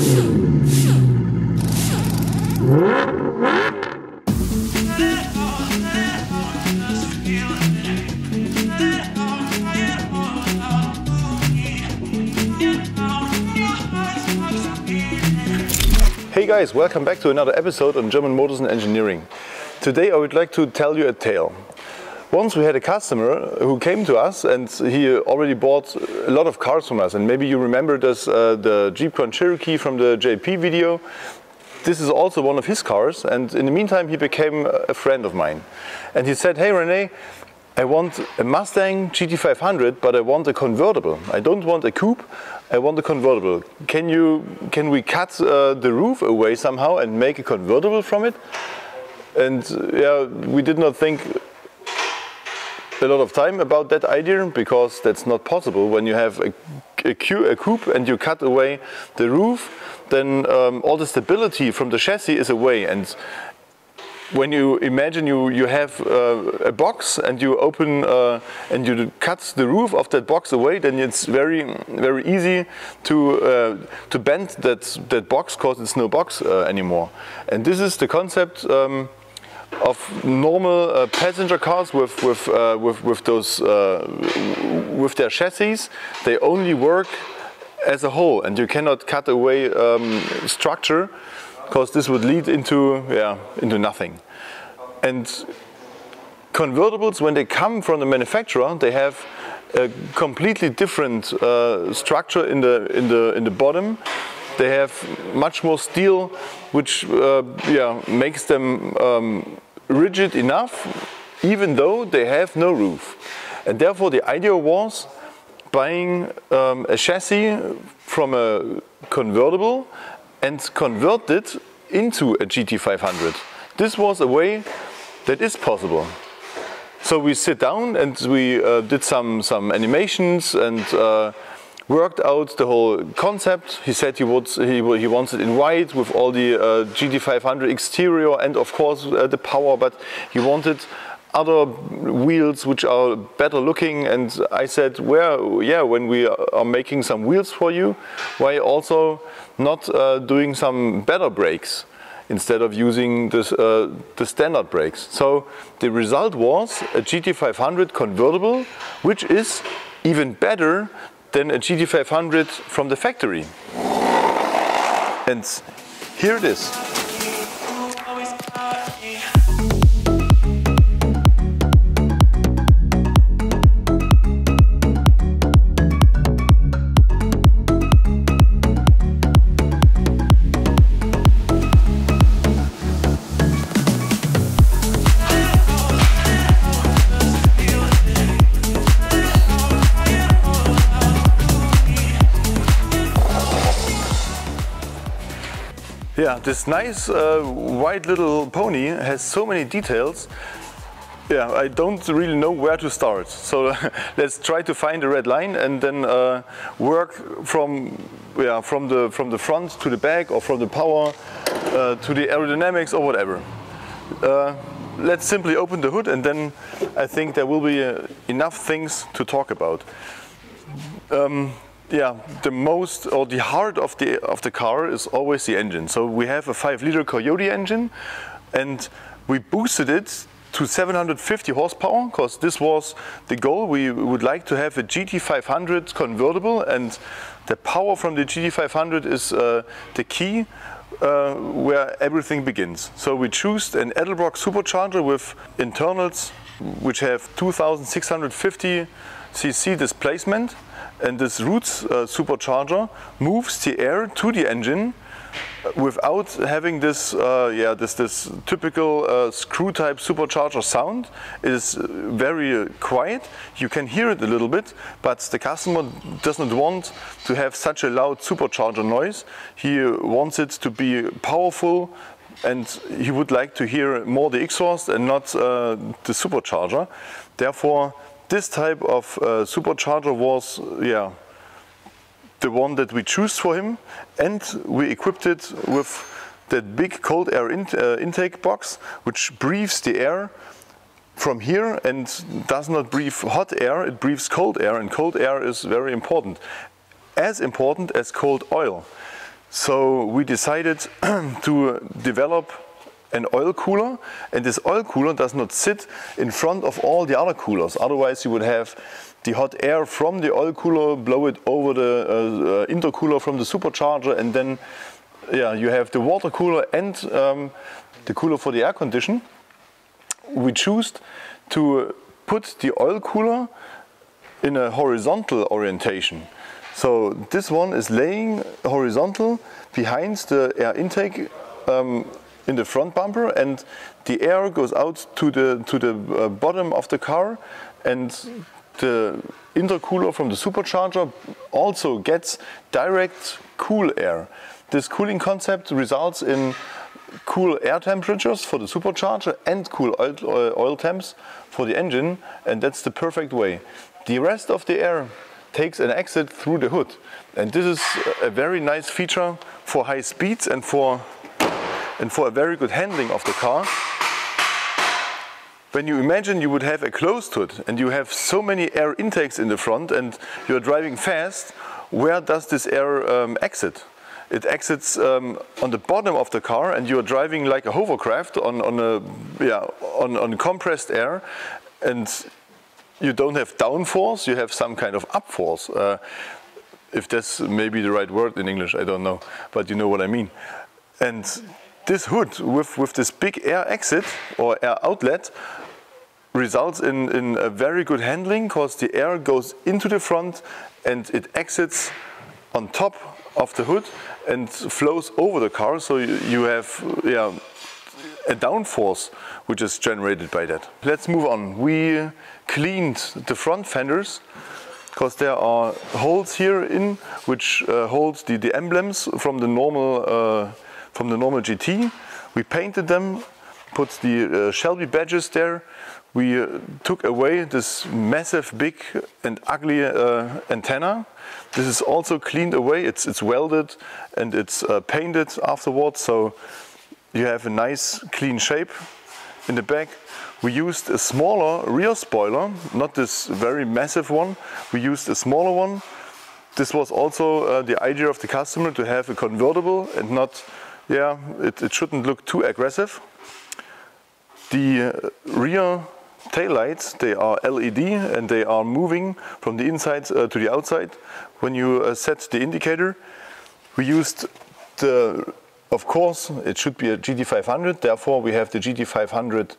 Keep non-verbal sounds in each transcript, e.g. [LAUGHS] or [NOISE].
Hey guys, welcome back to another episode on German Motors and Engineering. Today I would like to tell you a tale. Once we had a customer who came to us and he already bought a lot of cars from us and maybe you remember this, uh, the Jeep Grand Cherokee from the JP video. This is also one of his cars and in the meantime he became a friend of mine. And he said, hey Rene, I want a Mustang GT500 but I want a convertible. I don't want a coupe, I want a convertible. Can you can we cut uh, the roof away somehow and make a convertible from it? And yeah, we did not think a lot of time about that idea because that's not possible. When you have a, a, a coupe and you cut away the roof, then um, all the stability from the chassis is away and when you imagine you, you have uh, a box and you open uh, and you cut the roof of that box away, then it's very very easy to uh, to bend that that box because it's no box uh, anymore. And this is the concept. Um, of normal uh, passenger cars with with, uh, with with those with their chassis, they only work as a whole, and you cannot cut away um, structure because this would lead into yeah into nothing. And convertibles, when they come from the manufacturer, they have a completely different uh, structure in the in the in the bottom. They have much more steel, which uh, yeah makes them um, rigid enough, even though they have no roof. And therefore, the idea was buying um, a chassis from a convertible and convert it into a GT500. This was a way that is possible. So we sit down and we uh, did some, some animations and uh, worked out the whole concept. He said he, would, he, he wants it in white with all the uh, GT500 exterior and of course uh, the power, but he wanted other wheels which are better looking and I said where yeah when we are making some wheels for you why also not uh, doing some better brakes instead of using this, uh, the standard brakes. So the result was a GT500 convertible, which is even better than a GT500 from the factory. And here it is. Yeah, this nice uh, white little pony has so many details. Yeah, I don't really know where to start. So [LAUGHS] let's try to find a red line and then uh, work from yeah from the from the front to the back or from the power uh, to the aerodynamics or whatever. Uh, let's simply open the hood and then I think there will be uh, enough things to talk about. Um, yeah, the most or the heart of the of the car is always the engine. So we have a 5-liter Coyote engine, and we boosted it to 750 horsepower because this was the goal. We would like to have a GT500 convertible, and the power from the GT500 is uh, the key. Uh, where everything begins. So we choose an Edelbrock supercharger with internals which have 2650 cc displacement and this Roots uh, supercharger moves the air to the engine without having this, uh, yeah, this, this typical uh, screw type supercharger sound. It is very quiet. You can hear it a little bit, but the customer does not want to have such a loud supercharger noise. He wants it to be powerful and he would like to hear more the exhaust and not uh, the supercharger. Therefore, this type of uh, supercharger was, yeah, the one that we choose for him, and we equipped it with that big cold air in, uh, intake box, which breathes the air from here and does not breathe hot air, it breathes cold air, and cold air is very important. As important as cold oil. So we decided [CLEARS THROAT] to develop an oil cooler and this oil cooler does not sit in front of all the other coolers. Otherwise you would have the hot air from the oil cooler, blow it over the uh, uh, intercooler from the supercharger and then yeah, you have the water cooler and um, the cooler for the air condition. We choose to put the oil cooler in a horizontal orientation. So this one is laying horizontal behind the air intake um, in the front bumper and the air goes out to the, to the uh, bottom of the car and the intercooler from the supercharger also gets direct cool air. This cooling concept results in cool air temperatures for the supercharger and cool oil, oil temps for the engine and that's the perfect way. The rest of the air takes an exit through the hood and this is a very nice feature for high speeds and for and for a very good handling of the car. When you imagine you would have a closed hood and you have so many air intakes in the front and you're driving fast, where does this air um, exit? It exits um, on the bottom of the car and you're driving like a hovercraft on, on, a, yeah, on, on compressed air and you don't have downforce, you have some kind of upforce. Uh, if that's maybe the right word in English, I don't know, but you know what I mean. And this hood with, with this big air exit or air outlet results in, in a very good handling because the air goes into the front and it exits on top of the hood and flows over the car so you, you have yeah, a downforce which is generated by that. Let's move on. We cleaned the front fenders because there are holes here in which uh, hold the, the emblems from the normal uh, from the normal GT. We painted them, put the uh, Shelby badges there. We uh, took away this massive, big and ugly uh, antenna. This is also cleaned away. It's, it's welded and it's uh, painted afterwards. So you have a nice clean shape in the back. We used a smaller rear spoiler, not this very massive one. We used a smaller one. This was also uh, the idea of the customer to have a convertible and not yeah, it, it shouldn't look too aggressive. The uh, rear tail lights, they are LED and they are moving from the inside uh, to the outside. When you uh, set the indicator, we used the, of course, it should be a GT500, therefore we have the GT500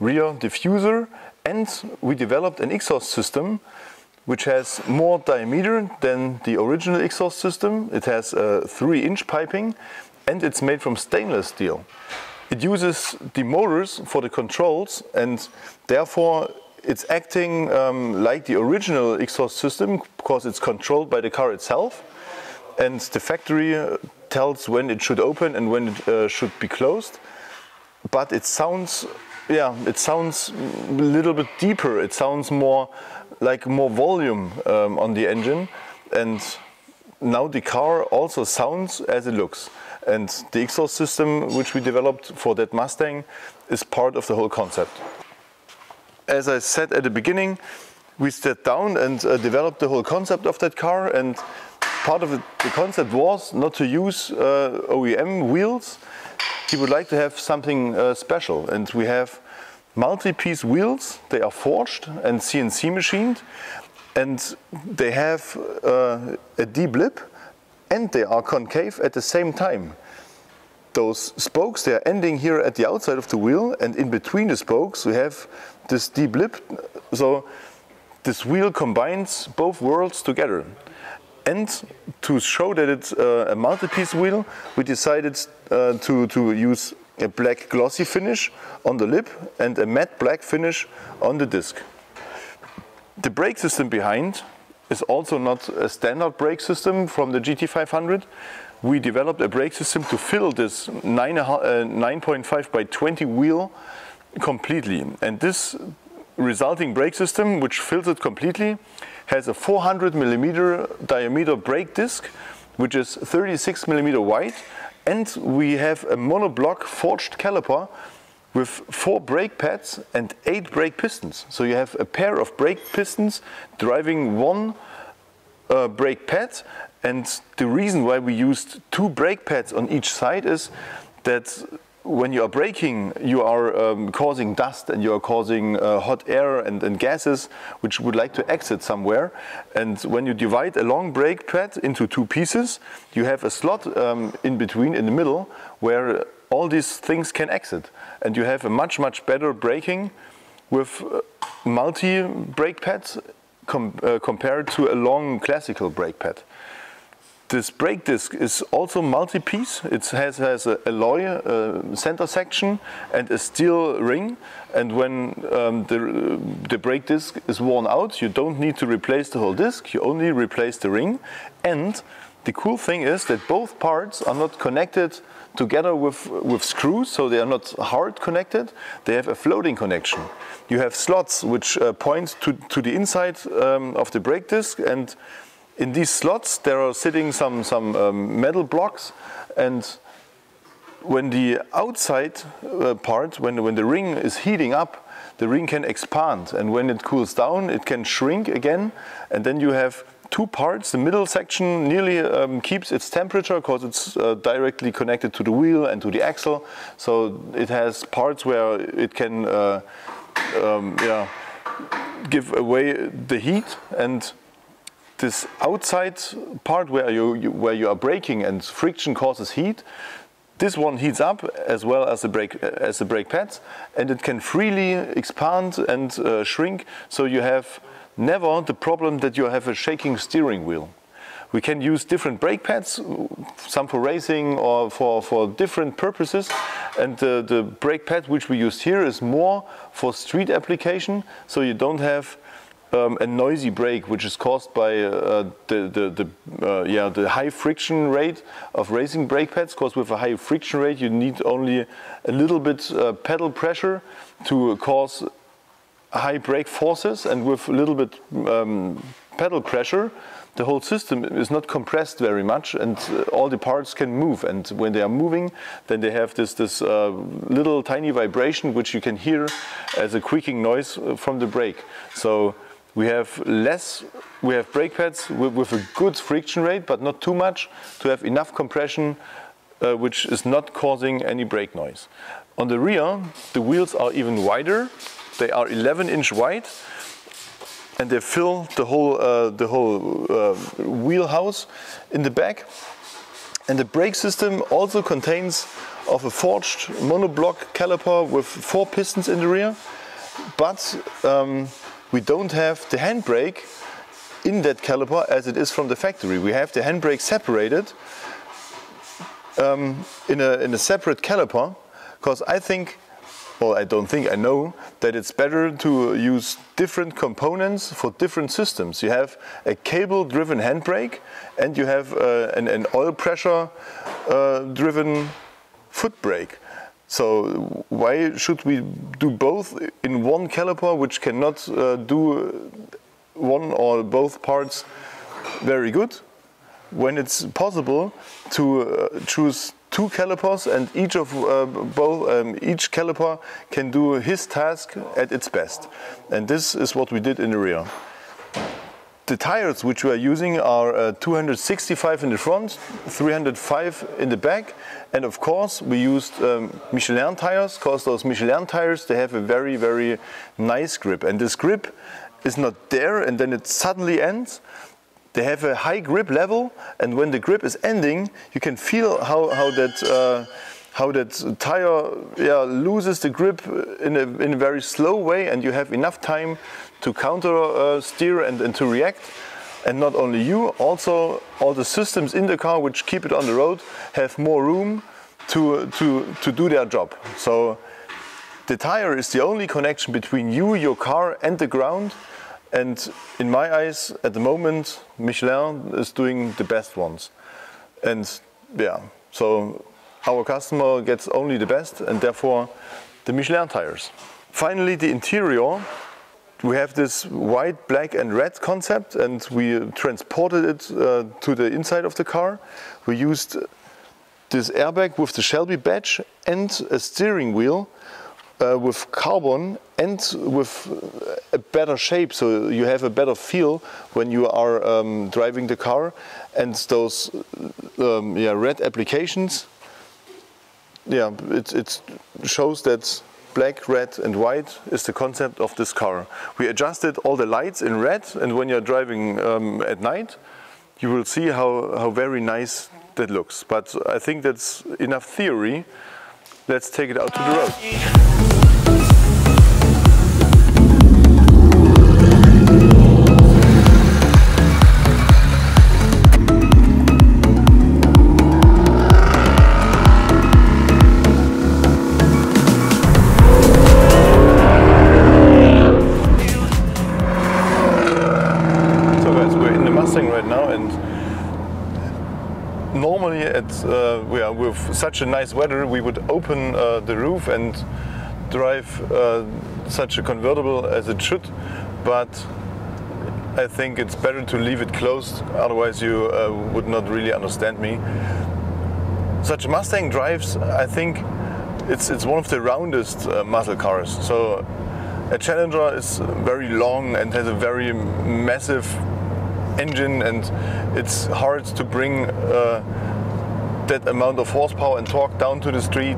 rear diffuser and we developed an exhaust system which has more diameter than the original exhaust system. It has a 3 inch piping and it's made from stainless steel. It uses the motors for the controls and therefore it's acting um, like the original exhaust system because it's controlled by the car itself and the factory uh, tells when it should open and when it uh, should be closed. But it sounds, yeah, it sounds a little bit deeper. It sounds more like more volume um, on the engine and now the car also sounds as it looks. And the exhaust system which we developed for that Mustang is part of the whole concept. As I said at the beginning, we sat down and uh, developed the whole concept of that car and part of it, the concept was not to use uh, OEM wheels. He would like to have something uh, special and we have multi-piece wheels. They are forged and CNC machined and they have uh, a deep lip and they are concave at the same time. Those spokes, they are ending here at the outside of the wheel and in between the spokes we have this deep lip. So this wheel combines both worlds together. And to show that it's uh, a multi-piece wheel, we decided uh, to, to use a black glossy finish on the lip and a matte black finish on the disc. The brake system behind is also not a standard brake system from the GT500. We developed a brake system to fill this 9.5 uh, by 20 wheel completely. And this resulting brake system, which fills it completely, has a 400 millimeter diameter brake disc, which is 36 millimeter wide. And we have a monoblock forged caliper with four brake pads and eight brake pistons. So you have a pair of brake pistons driving one uh, brake pad And the reason why we used two brake pads on each side is that when you are braking, you are um, causing dust and you are causing uh, hot air and, and, gases which would like to exit somewhere. And when you divide a long brake pad into two pieces, you have a slot um, in between, in the middle, where all these things can exit. And you have a much, much better braking with uh, multi brake pads com uh, compared to a long classical brake pad. This brake disc is also multi-piece. It has, has a alloy uh, center section and a steel ring. And when um, the, the brake disc is worn out, you don't need to replace the whole disc. You only replace the ring. And the cool thing is that both parts are not connected together with, with screws, so they are not hard connected. They have a floating connection. You have slots which uh, point to, to the inside um, of the brake disc and in these slots there are sitting some, some um, metal blocks and when the outside uh, part, when, when the ring is heating up, the ring can expand and when it cools down it can shrink again and then you have two parts. The middle section nearly um, keeps its temperature because it's uh, directly connected to the wheel and to the axle. So it has parts where it can uh, um, yeah, give away the heat and this outside part where you, you, where you are braking and friction causes heat, this one heats up as well as the brake as the brake pads, and it can freely expand and uh, shrink. So you have never the problem that you have a shaking steering wheel. We can use different brake pads, some for racing or for, for different purposes. And the, the brake pad which we use here is more for street application, so you don't have um, a noisy brake, which is caused by uh, the, the, the uh, yeah, the high friction rate of racing brake pads. Because with a high friction rate, you need only a little bit uh, pedal pressure to cause high brake forces, and with a little bit um, pedal pressure, the whole system is not compressed very much and uh, all the parts can move and when they are moving then they have this, this uh, little tiny vibration which you can hear as a creaking noise uh, from the brake. So we have less, we have brake pads with, with, a good friction rate, but not too much to have enough compression uh, which is not causing any brake noise. On the rear, the wheels are even wider. They are 11 inch wide and they fill the whole, uh, the whole uh, wheelhouse in the back. And the brake system also contains of a forged monoblock caliper with four pistons in the rear, but um, we don't have the handbrake in that caliper as it is from the factory. We have the handbrake separated um, in, a, in a separate caliper because I think, well I don't think, I know that it's better to use different components for different systems. You have a cable driven handbrake and you have uh, an, an, oil pressure uh, driven foot brake. So why should we do both in one caliper, which cannot uh, do one or both parts very good, when it's possible to uh, choose two calipers and each of uh, both um, each caliper can do his task at its best, and this is what we did in the rear. The tires which we are using are uh, 265 in the front, 305 in the back, and of course we used um, Michelin tires, because those Michelin tires, they have a very, very nice grip. And this grip is not there and then it suddenly ends. They have a high grip level and when the grip is ending, you can feel how, how that uh, how that tire yeah, loses the grip in a, in a very slow way and you have enough time to counter uh, steer and, and to react. And not only you, also all the systems in the car which keep it on the road have more room to, to, to do their job. So the tire is the only connection between you, your car and the ground. And in my eyes, at the moment, Michelin is doing the best ones. And yeah, so our customer gets only the best and therefore the Michelin tires. Finally, the interior we have this white, black and red concept and we transported it uh, to the inside of the car. We used this airbag with the Shelby badge and a steering wheel uh, with carbon and with a better shape so you have a better feel when you are um, driving the car and those um, yeah, red applications yeah it, shows that black, red and white is the concept of this car. We adjusted all the lights in red and when you're driving um, at night you will see how, how very nice that looks. But I think that's enough theory. Let's take it out to the road. And normally at uh, with such a nice weather we would open uh, the roof and drive uh, such a convertible as it should. But I think it's better to leave it closed. Otherwise you uh, would not really understand me. Such a Mustang drives I think it's it's one of the roundest uh, muscle cars. So a Challenger is very long and has a very massive engine and it's hard to bring uh, that amount of horsepower and torque down to the street.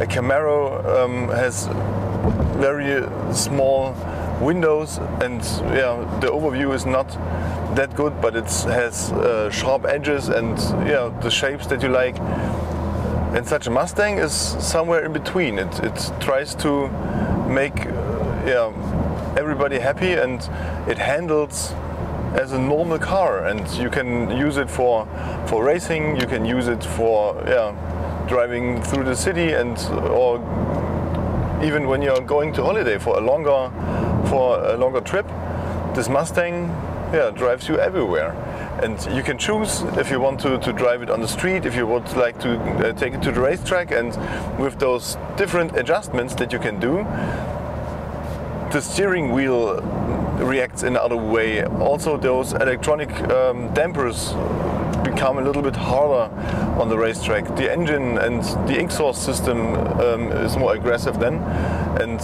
A Camaro um, has very small windows and yeah, the overview is not that good but it has uh, sharp edges and yeah, the shapes that you like. And such a Mustang is somewhere in between. It, it tries to make uh, yeah, everybody happy and it handles as a normal car and you can use it for for racing you can use it for yeah driving through the city and or even when you're going to holiday for a longer for a longer trip this Mustang yeah drives you everywhere. And you can choose if you want to, to drive it on the street if you would like to uh, take it to the racetrack. And with those different adjustments that you can do the steering wheel reacts in another way. Also, those electronic um, dampers become a little bit harder on the racetrack. The engine and the exhaust system um, is more aggressive then, and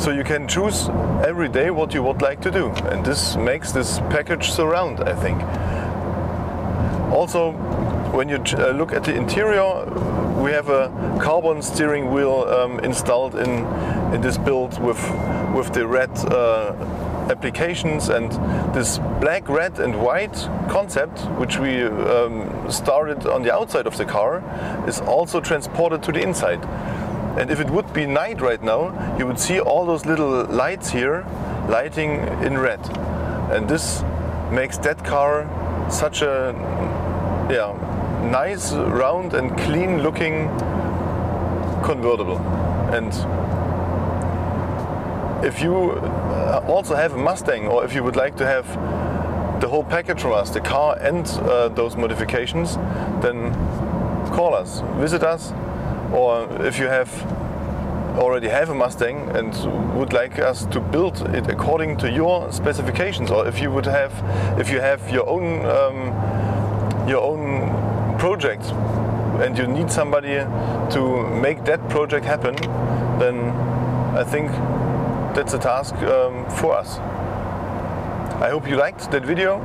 so you can choose every day what you would like to do, and this makes this package surround, I think. Also, when you uh, look at the interior, we have a carbon steering wheel um, installed in in this build with with the red uh, applications and this black, red and white concept, which we um, started on the outside of the car, is also transported to the inside. And if it would be night right now, you would see all those little lights here lighting in red. And this makes that car such a yeah, nice, round and clean looking convertible. And if you also have a Mustang or if you would like to have the whole package from us, the car and uh, those modifications, then call us, visit us, or if you have already have a Mustang and would like us to build it according to your specifications, or if you would have, if you have your own um, your own project and you need somebody to make that project happen, then I think that's a task um, for us. I hope you liked that video.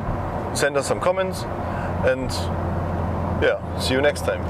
Send us some comments and yeah, see you next time.